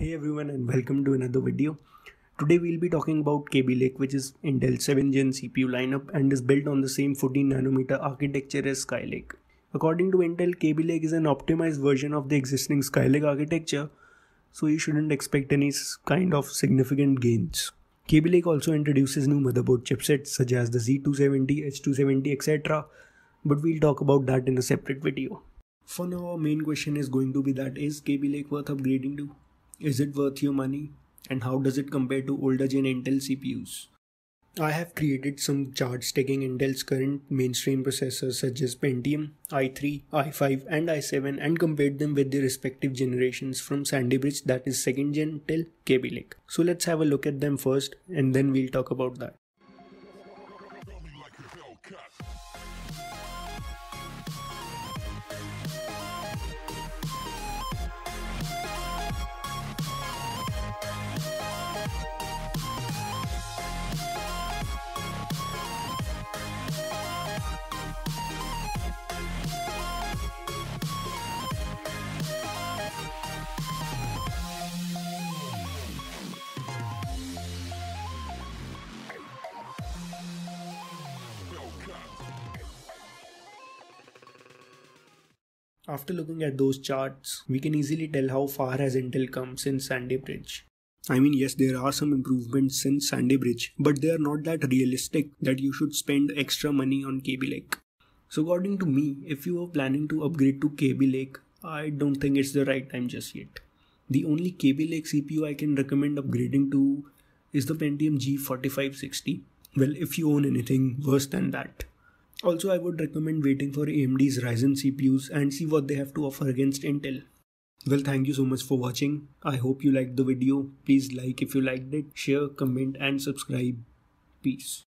Hey everyone and welcome to another video. Today we'll be talking about Kaby Lake which is Intel 7 gen CPU lineup and is built on the same 14 nanometer architecture as Skylake. According to Intel, Kaby Lake is an optimized version of the existing Skylake architecture so you shouldn't expect any kind of significant gains. Kaby Lake also introduces new motherboard chipsets such as the Z270, H270 etc but we'll talk about that in a separate video. For now our main question is going to be that is Kaby Lake worth upgrading to? Is it worth your money? And how does it compare to older gen Intel CPUs? I have created some charts taking Intel's current mainstream processors such as Pentium, i3, i5 and i7 and compared them with their respective generations from Sandy Bridge that is second gen till Kaby Lake. So let's have a look at them first and then we'll talk about that. After looking at those charts, we can easily tell how far has Intel come since Sandy Bridge. I mean, yes, there are some improvements since Sandy Bridge, but they are not that realistic that you should spend extra money on Kaby Lake. So, according to me, if you are planning to upgrade to Kaby Lake, I don't think it's the right time just yet. The only Kaby Lake CPU I can recommend upgrading to is the Pentium G4560. Well, if you own anything worse than that. Also, I would recommend waiting for AMD's Ryzen CPUs and see what they have to offer against Intel. Well, thank you so much for watching. I hope you liked the video. Please like if you liked it, share, comment and subscribe. Peace.